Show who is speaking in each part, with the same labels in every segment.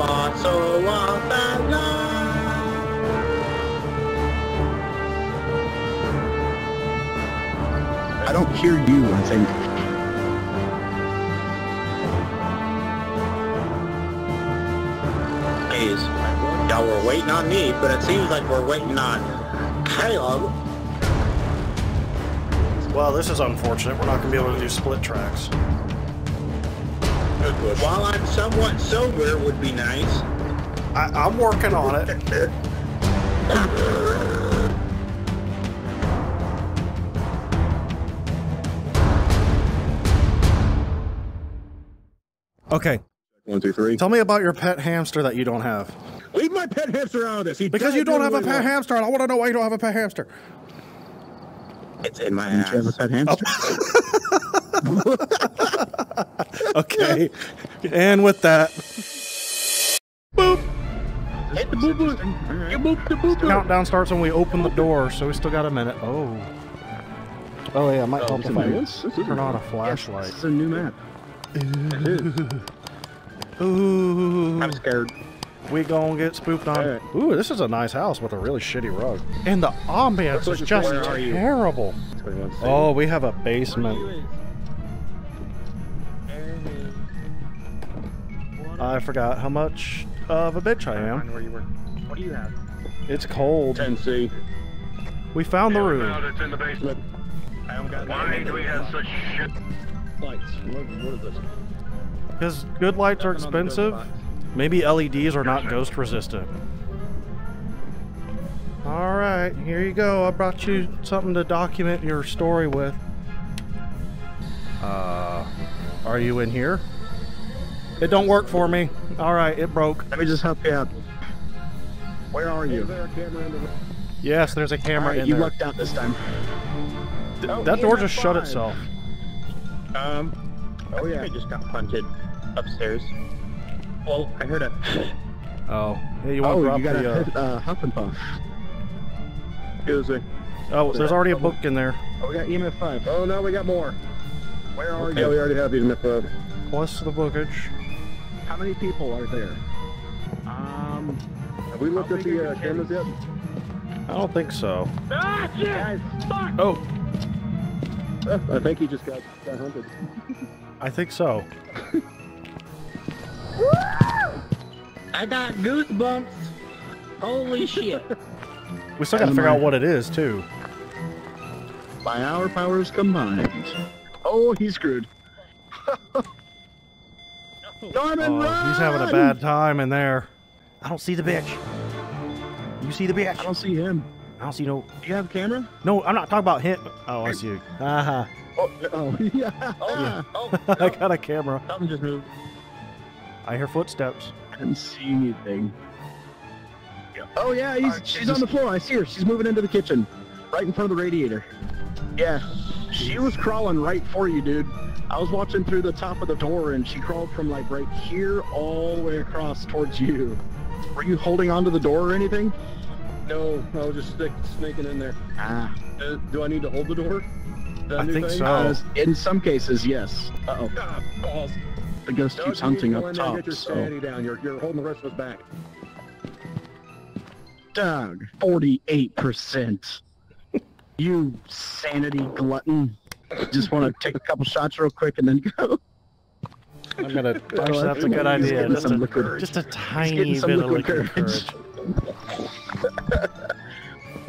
Speaker 1: fought so long that long.
Speaker 2: I don't hear you, I think.
Speaker 1: Jeez. Y'all were waiting on me, but it seems like we're waiting on Caleb.
Speaker 3: Well, this is unfortunate. We're not going to be able to do split tracks.
Speaker 1: While I'm somewhat sober would be nice.
Speaker 3: I, I'm working on it. Okay,
Speaker 2: One, two, three.
Speaker 3: tell me about your pet hamster that you don't have.
Speaker 2: Leave my pet hamster out of this. He
Speaker 3: Because you don't have a pet
Speaker 2: way.
Speaker 3: hamster, and I want to know why you don't have a pet hamster.
Speaker 1: It's in my
Speaker 2: Didn't you have a pet hamster? Oh.
Speaker 3: Okay, and with that, boop.
Speaker 1: Hit the boo boo. You boop the boo boo.
Speaker 3: Countdown starts when we open the door, so we still got a minute. Oh. Oh yeah, it might help oh,
Speaker 2: This
Speaker 3: if I
Speaker 2: new. This
Speaker 3: turn on a
Speaker 2: Yes,
Speaker 3: flashlight.
Speaker 2: This is a new map.
Speaker 3: Ooh.
Speaker 1: I'm scared.
Speaker 3: We gonna get spooked on.
Speaker 2: Alright.
Speaker 3: Ooh, this is a nice house with a really shitty rug. And the ambiance is just
Speaker 2: where are you?
Speaker 3: terrible. Oh, we have a basement. I forgot how much of a bitch I am.
Speaker 1: Where you were. What do you have?
Speaker 3: It's cold.
Speaker 2: 10C.
Speaker 3: We found the room.
Speaker 4: It's in the basement.
Speaker 1: I don't got
Speaker 4: Why do we have such shit?
Speaker 2: Lights. What, what is this?
Speaker 3: Because good lights are expensive. Maybe LEDs are not ghost resistant. Alright, here you go. I brought you something to document your story with. Uh, are you in here? It don't work for me. Alright, it broke.
Speaker 2: Let me just help you out. Where are you? There a camera in the room?
Speaker 3: Yes, there's a camera
Speaker 2: Alright,
Speaker 3: in
Speaker 2: you
Speaker 3: there.
Speaker 2: lucked out this time.
Speaker 1: Oh,
Speaker 3: that door just shut itself.
Speaker 1: Um,
Speaker 2: Oh yeah.
Speaker 1: I just got punted upstairs. Well, I heard a.
Speaker 3: Oh, hey, you want
Speaker 2: Oh,
Speaker 3: to drop
Speaker 2: you got
Speaker 3: the?
Speaker 2: a
Speaker 3: Uh...
Speaker 2: hit, uh, Huff and Puff. Excuse me.
Speaker 3: Oh, there's already a book in there.
Speaker 2: Oh, we got EMF 5. Oh, no, we got more. Where are
Speaker 1: Okay.
Speaker 2: you? Yeah, we already have EMF 5.
Speaker 3: Plus the bookage.
Speaker 2: How many people are there?
Speaker 1: Um,
Speaker 2: Have we looked at the uh, cameras yet?
Speaker 3: I don't think so.
Speaker 2: Guys,
Speaker 3: Oh,
Speaker 2: I think he just got, got hunted.
Speaker 3: I think so.
Speaker 1: I got goosebumps. Holy shit.
Speaker 3: We still got to figure out what it is too.
Speaker 2: By our powers combined. Oh, he's screwed. Norman,
Speaker 3: Oh,
Speaker 2: run!
Speaker 3: he's having a bad time in there. I don't see the bitch. You see the bitch?
Speaker 2: I don't see him.
Speaker 3: I don't see no.
Speaker 2: Do you have a camera?
Speaker 3: No, I'm not talking about him. Oh, I see you. Haha.
Speaker 2: Oh, oh yeah.
Speaker 1: Oh, oh,
Speaker 3: I got a camera.
Speaker 1: something just moved.
Speaker 3: I hear footsteps.
Speaker 2: I didn't see anything. Oh yeah, he's,
Speaker 1: Alright,
Speaker 2: she's on the floor. I see her. She's moving into the kitchen, right in front of the radiator. Yeah, she was crawling right for you, dude. I was watching through the top of the door, and she crawled from like right here all the way across towards you. Were you holding onto the door or anything?
Speaker 5: No, I was just stick, snaking in there.
Speaker 2: Ah,
Speaker 5: Uh, do I need to hold the door? Is that a
Speaker 3: I think
Speaker 5: thing?
Speaker 3: so.
Speaker 2: uh, in some cases, yes. Uh oh,
Speaker 5: Ah, balls.
Speaker 2: the ghost
Speaker 5: Doug,
Speaker 2: keeps
Speaker 5: you need to
Speaker 2: hunting up
Speaker 5: in there and
Speaker 2: top.
Speaker 5: Get your
Speaker 2: So,
Speaker 5: sanity down. You're, you're holding the rest of us back.
Speaker 2: Doug, forty-eight percent. You sanity glutton. Just want to take a couple shots real quick and then go.
Speaker 3: I'm gonna.
Speaker 2: Oh,
Speaker 3: Actually, that's a good idea. Just
Speaker 2: some
Speaker 3: a,
Speaker 2: liquid-
Speaker 3: just a tiny
Speaker 2: getting
Speaker 3: bit
Speaker 2: some
Speaker 3: of
Speaker 2: liquid
Speaker 3: liquid
Speaker 2: courage.
Speaker 3: courage.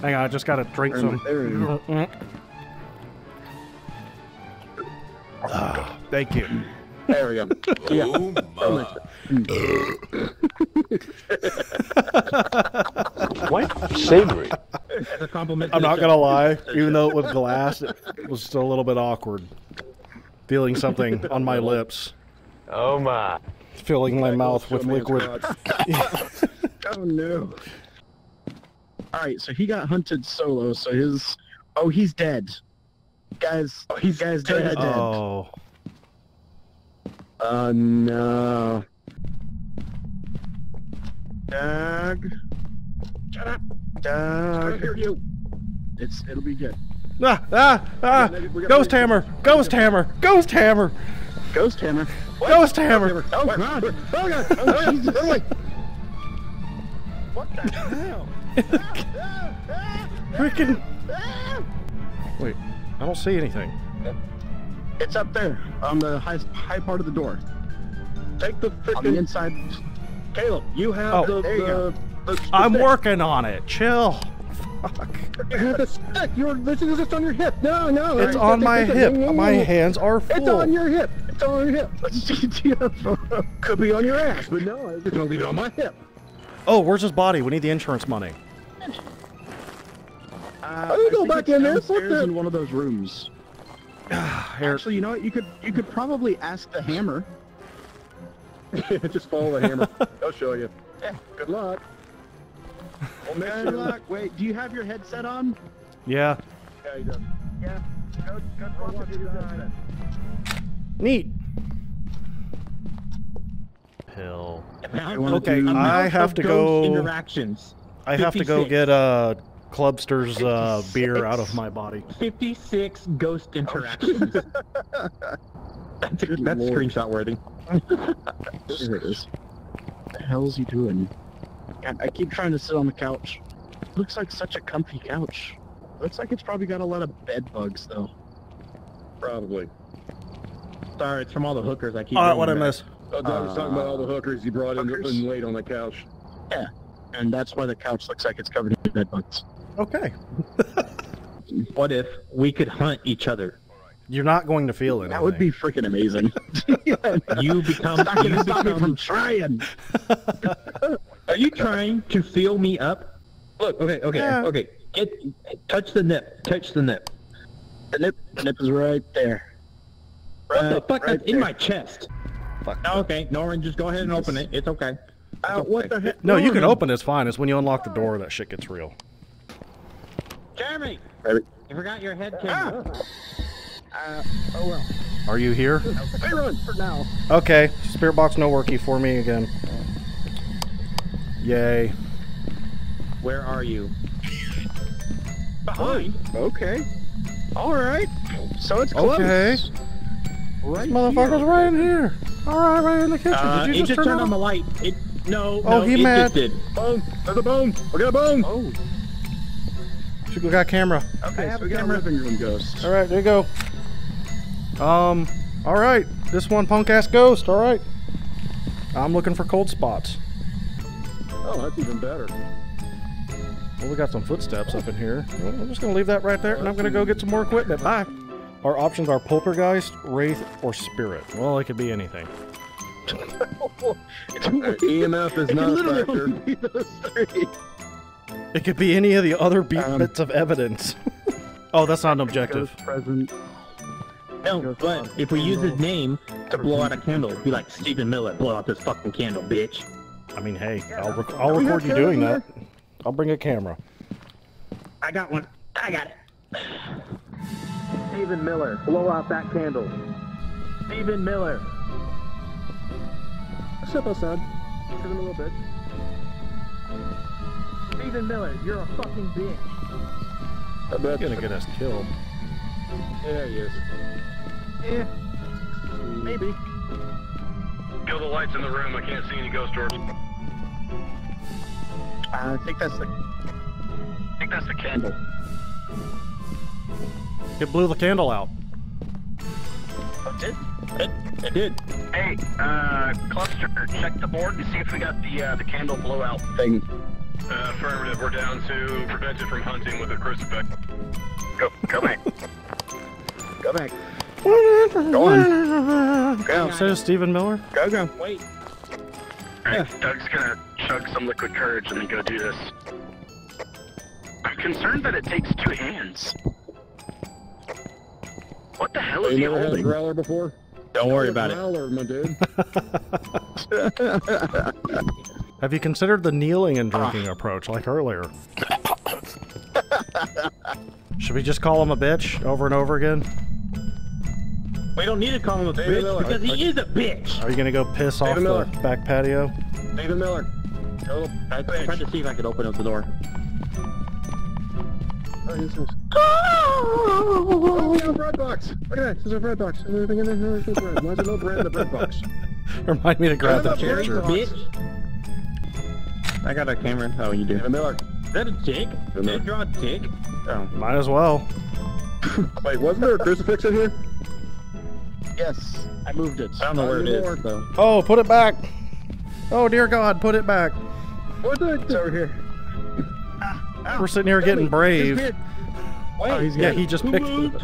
Speaker 3: Hang on, I just gotta drink
Speaker 2: There-
Speaker 3: some.
Speaker 2: there you
Speaker 3: Mm. Ah, thank you.
Speaker 2: There we go. Yeah.
Speaker 4: Quite savory.
Speaker 1: As a compliment.
Speaker 3: I'm not gonna lie, even though it was glass, it was still a little bit awkward. Feeling something on my lips,
Speaker 4: Oh my.
Speaker 3: filling my mouth with liquid.
Speaker 2: Oh no. All right, so he got hunted solo. So his oh he's dead. Guys,
Speaker 5: Oh, he's
Speaker 2: guys
Speaker 5: dead.
Speaker 2: dead.
Speaker 3: Oh,
Speaker 2: Uh no. Doug.
Speaker 5: Shut up. I hear you.
Speaker 2: It's it'll be good.
Speaker 3: ah, ah, ah!
Speaker 5: We got- we got-
Speaker 3: Ghost hammer! Ghost hammer! Ghost hammer!
Speaker 2: Ghost hammer.
Speaker 3: Ghost hammer.
Speaker 2: Oh god! Oh god! Oh Jesus! What the hell?
Speaker 3: Freaking. Wait, I don't see anything.
Speaker 2: It's up there on the high high part of the door.
Speaker 5: Take the freaking
Speaker 2: On the inside.
Speaker 5: Caleb. You have
Speaker 3: Oh,
Speaker 5: the,
Speaker 2: there you go.
Speaker 5: the, the
Speaker 3: I'm
Speaker 5: stick.
Speaker 3: working on it. Chill. Fuck.
Speaker 5: You have the stick. You're this is just on your hip. No, no.
Speaker 3: It's
Speaker 5: I-
Speaker 3: on my hip.
Speaker 5: I-
Speaker 3: My hands are full.
Speaker 5: It's on your hip. It's on your hip. Could be on your ass, but no, I'm just gonna leave it on my hip.
Speaker 3: Oh, where's his body? We need the insurance money.
Speaker 2: Uh,
Speaker 5: you go
Speaker 2: think
Speaker 5: back in there,
Speaker 2: downstairs
Speaker 5: flip it.
Speaker 2: in one of those rooms.
Speaker 3: Here.
Speaker 2: Actually, you know what? You could you could probably ask the hammer.
Speaker 5: just follow the hammer. I'll show you. Yeah. Good luck. Well, make
Speaker 2: Good
Speaker 5: sure
Speaker 2: luck. Wait, do you have your headset on?
Speaker 3: Yeah.
Speaker 5: Yeah, he does.
Speaker 2: Yeah. Go, go drop it down.
Speaker 3: Neat. Pill. Okay, I have to go.
Speaker 6: Interactions.
Speaker 3: I have to go
Speaker 6: 56.
Speaker 3: get uh Clubster's uh, beer out of my body.
Speaker 6: 56 ghost interactions. that's a,
Speaker 2: Good
Speaker 6: that's
Speaker 2: lord.
Speaker 6: screenshot worthy.
Speaker 2: There it is. What the hell's he doing? God, I keep trying to sit on the couch. Looks like such a comfy couch. Looks like it's probably got a lot of bed bugs though.
Speaker 5: Probably.
Speaker 6: Sorry, it's from all the hookers I keep.
Speaker 3: Oh,
Speaker 6: bringing
Speaker 3: what I miss?
Speaker 5: Oh, Doug was talking about all the hookers you brought in
Speaker 2: Hookers?
Speaker 5: and laid on the couch.
Speaker 2: Yeah, and that's why the couch looks like it's covered in bed bugs.
Speaker 3: Okay.
Speaker 6: What if we could hunt each other?
Speaker 3: You're not going to feel anything.
Speaker 2: That would be freaking amazing.
Speaker 6: You become.
Speaker 2: Not
Speaker 6: you
Speaker 2: stop me from trying.
Speaker 6: Are you trying to fill me up? Look. Okay. Okay.
Speaker 3: Yeah.
Speaker 6: Okay. Get. Touch the nip. Touch the nip.
Speaker 2: The nip, the nip is right there.
Speaker 6: What the fuck?
Speaker 2: right
Speaker 6: That's in my chest.
Speaker 3: Fuck.
Speaker 6: No, okay. Norman, just go ahead and open it. It's okay.
Speaker 2: Uh, what the heck?
Speaker 3: No, you can open it. It's fine. It's when you unlock the door that shit gets real.
Speaker 6: Jeremy,
Speaker 2: Rabbit.
Speaker 6: you forgot your head camera.
Speaker 2: Uh, oh well.
Speaker 3: Are you here?
Speaker 2: I run for now.
Speaker 3: Okay. Spirit box no worky for me again. Yay.
Speaker 6: Where are you? Behind.
Speaker 2: Okay. All right. So it's close.
Speaker 3: Okay.
Speaker 2: Right
Speaker 3: Motherfucker's
Speaker 2: here.
Speaker 3: right in here. All right, right in the kitchen.
Speaker 6: Uh,
Speaker 3: Did you just
Speaker 6: just
Speaker 3: turn
Speaker 6: turned on the light. It no.
Speaker 3: Oh,
Speaker 6: no,
Speaker 3: he
Speaker 6: it
Speaker 3: mad.
Speaker 6: Just did.
Speaker 5: Bone! There's a bone! We got a bone!
Speaker 2: Oh.
Speaker 3: We got camera.
Speaker 2: Okay.
Speaker 6: have
Speaker 2: So
Speaker 6: a
Speaker 2: we got a
Speaker 6: camera.
Speaker 2: living room ghost.
Speaker 3: All right, there you go. Um, all right. This one punk ass ghost. All right. I'm looking for cold spots.
Speaker 5: Oh, that's even better.
Speaker 3: Well, we got some footsteps up in here. Well, I'm just gonna leave that right there, and I'm gonna go get some more equipment. Bye. Our options are poltergeist, wraith, or spirit. Well, it could be anything.
Speaker 5: EMF is
Speaker 2: It
Speaker 5: not a
Speaker 2: literally
Speaker 5: factor.
Speaker 2: only be those three.
Speaker 3: It could be any of the other be-
Speaker 2: Um,
Speaker 3: bits of evidence. oh, that's not an objective.
Speaker 2: Present.
Speaker 6: No, but if we use his name to blow out a candle, it'd be like Stephen Miller, blow out this fucking candle, bitch.
Speaker 3: I mean, hey, I'll, rec- I'll record you doing that. I'll bring a camera.
Speaker 6: I got one. I got it. Stephen Miller, blow out that candle. Stephen Miller.
Speaker 5: Step outside. Turn him a little bit.
Speaker 6: Stephen Miller, you're a fucking bitch.
Speaker 5: I bet.
Speaker 3: Gonna get us killed.
Speaker 5: Yeah, he is.
Speaker 6: Eh,
Speaker 2: Maybe.
Speaker 4: Kill the lights in the room. I can't see any ghost orbs.
Speaker 2: I think that's the. I think that's the candle.
Speaker 3: It blew the candle out.
Speaker 2: Oh, did?
Speaker 6: it, it did.
Speaker 1: Hey, uh, cluster, check the board and see if we got the uh, the candle blowout.
Speaker 2: Thing.
Speaker 4: Uh, affirmative. We're down to prevented from hunting with a crucifix.
Speaker 1: Go, go back.
Speaker 2: Go back. Go on. Go.
Speaker 3: Says Stephen Miller.
Speaker 2: Go, go.
Speaker 6: Wait.
Speaker 1: Alright, Doug's gonna chug some liquid courage and then go do this. I'm concerned that it takes two hands. What the hell is
Speaker 5: You
Speaker 1: he
Speaker 5: never had a growler before?
Speaker 6: Don't worry about it.
Speaker 5: Growler, my dude.
Speaker 3: Have you considered the kneeling and drinking ah. approach like earlier? Should we just call him a bitch over and over again?
Speaker 6: We don't need to call him a
Speaker 5: David
Speaker 6: bitch
Speaker 5: Miller.
Speaker 6: because he is a bitch.
Speaker 3: Are you gonna go piss off
Speaker 5: David Miller.
Speaker 3: the back patio?
Speaker 5: David Miller. Go little
Speaker 6: I tried to see if I could open up the door.
Speaker 5: Oh, he's just- ah! Oh, we got a bread box. Look at that. There's a bread box. Is there in there? There's no bread. Why is there no bread in the bread box?
Speaker 3: Remind me to grab that
Speaker 5: Another
Speaker 3: picture.
Speaker 5: bread.
Speaker 6: Bitch. I got a camera. Oh, you do.
Speaker 5: David Miller.
Speaker 6: Is that a tick? Did I draw a tick? Oh.
Speaker 3: Might as well.
Speaker 5: Wait, wasn't there a crucifix in here?
Speaker 2: Yes, I moved it.
Speaker 6: I don't know where it is, though.
Speaker 3: Oh, put it back. Oh dear God, put it back.
Speaker 5: What the?
Speaker 2: It's over here.
Speaker 3: Ah, We're sitting here oh, getting brave.
Speaker 6: Wait,
Speaker 2: Oh, he's
Speaker 3: Yeah, he just
Speaker 6: who
Speaker 3: picked
Speaker 6: moved?
Speaker 3: the,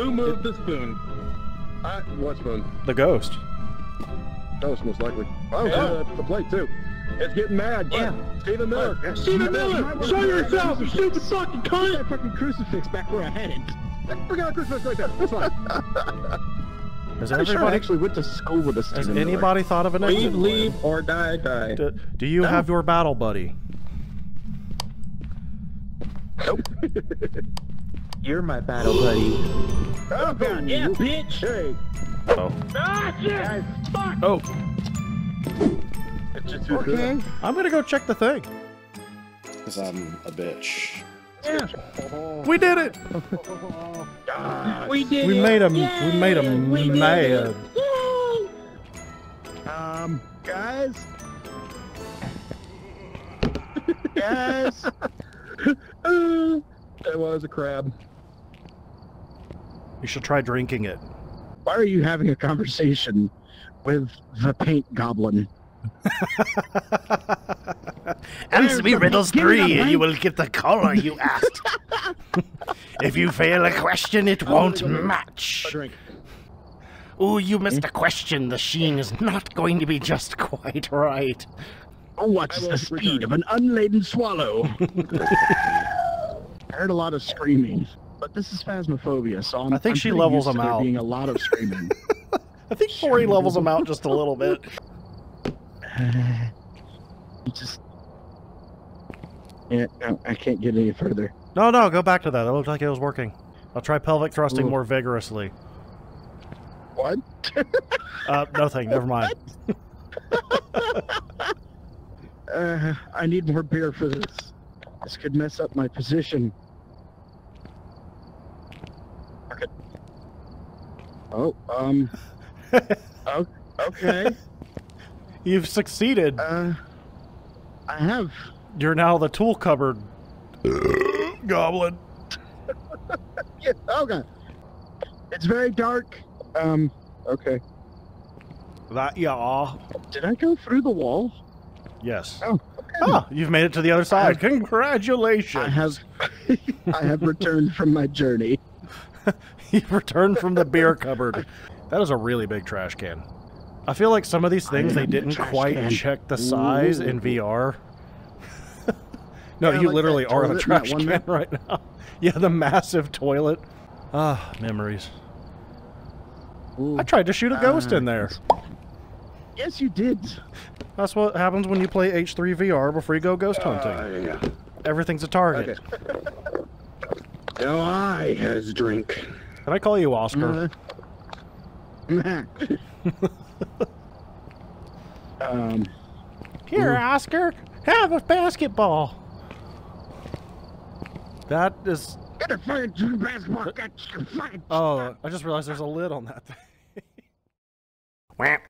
Speaker 6: Who moved the spoon?
Speaker 5: I, what spoon?
Speaker 3: the ghost.
Speaker 5: Ghost, most likely. Oh,
Speaker 6: Yeah.
Speaker 5: the, the plate, too. It's getting mad.
Speaker 6: Yeah.
Speaker 5: Stephen Miller.
Speaker 2: Look,
Speaker 6: Stephen Miller, show yourself, you stupid fucking
Speaker 2: Put
Speaker 6: cunt!
Speaker 2: that fucking crucifix back where I had it.
Speaker 5: We got a crucifix right there. That's fine.
Speaker 3: Has
Speaker 2: I'm sure I
Speaker 3: everybody?
Speaker 2: actually went to school with a
Speaker 3: Has
Speaker 2: Stephen Miller.
Speaker 3: anybody thought of an
Speaker 6: Leave,
Speaker 3: exit plan?
Speaker 6: leave, or die, die.
Speaker 3: Do, do you have your battle buddy? Nope.
Speaker 6: You're my battle buddy.
Speaker 5: Oh,
Speaker 6: God, yeah, bitch!
Speaker 5: Hey.
Speaker 3: Oh.
Speaker 6: Ah, shit! Fuck!
Speaker 3: Oh,
Speaker 5: It's just too
Speaker 2: Okay.
Speaker 3: I'm gonna go check the thing. Cause I'm a bitch.
Speaker 6: Yeah,
Speaker 3: We did it.
Speaker 6: we did
Speaker 3: We
Speaker 6: it!
Speaker 3: made him. We made him
Speaker 6: we
Speaker 3: mad.
Speaker 2: Um, guys. guys.
Speaker 5: Uh, it was a crab.
Speaker 3: You should try drinking it.
Speaker 2: Why are you having a conversation with the paint goblin?
Speaker 7: Answer me riddles
Speaker 2: give me the
Speaker 7: three and you will get the color you asked. if you fail a question, it oh, won't
Speaker 5: A
Speaker 7: match.
Speaker 5: drink.
Speaker 7: Oh, you missed hmm? a question. The sheen is not going to be just quite right.
Speaker 2: What's the speed
Speaker 5: return.
Speaker 2: of an unladen swallow? I heard a lot of screaming, but this is phasmophobia, so I'm,
Speaker 3: I think
Speaker 2: I'm
Speaker 3: she
Speaker 2: pretty
Speaker 3: levels
Speaker 2: used to
Speaker 3: them out.
Speaker 2: being a lot of screaming.
Speaker 3: I think Tori levels them out just a little bit.
Speaker 2: You just. Yeah, no, I can't get any further.
Speaker 3: No, no, go back to that. It looked like it was working. I'll try pelvic thrusting
Speaker 2: Ooh.
Speaker 3: more vigorously.
Speaker 2: What?
Speaker 3: Uh, nothing. Never mind.
Speaker 2: Uh, I need more beer for this. This could mess up my position. Okay. Oh, um. oh, okay.
Speaker 3: You've succeeded.
Speaker 2: Uh, I have.
Speaker 3: You're now the tool cupboard goblin.
Speaker 2: Yeah, okay. It's very dark. Um, okay.
Speaker 3: That yeah.
Speaker 2: Did I go through the wall?
Speaker 3: Yes.
Speaker 2: Oh, okay.
Speaker 3: Ah, you've made it to the other side.
Speaker 2: I
Speaker 3: Congratulations.
Speaker 2: have. I have returned from my journey.
Speaker 3: You've returned from the beer cupboard. That is a really big trash can. I feel like some of these things they didn't quite
Speaker 2: can.
Speaker 3: check the size in VR. no,
Speaker 2: Yeah,
Speaker 3: you
Speaker 2: like
Speaker 3: literally are
Speaker 2: in that
Speaker 3: trash
Speaker 2: one
Speaker 3: can right now. Yeah, the massive toilet. Ah, memories.
Speaker 2: Ooh.
Speaker 3: I tried to shoot a ghost
Speaker 2: Ah.
Speaker 3: in there.
Speaker 2: Yes, you did.
Speaker 3: That's what happens when you play H3 VR before you go ghost hunting.
Speaker 5: Uh, yeah.
Speaker 3: Everything's a target.
Speaker 5: Okay. Now I has drink.
Speaker 3: Can I call you Oscar?
Speaker 2: Uh, um,
Speaker 3: Here, Oscar, have a basketball. That is.
Speaker 2: get a fucking basketball. Get your fucking
Speaker 3: Oh, I just realized there's a lid on that thing.
Speaker 7: Wham.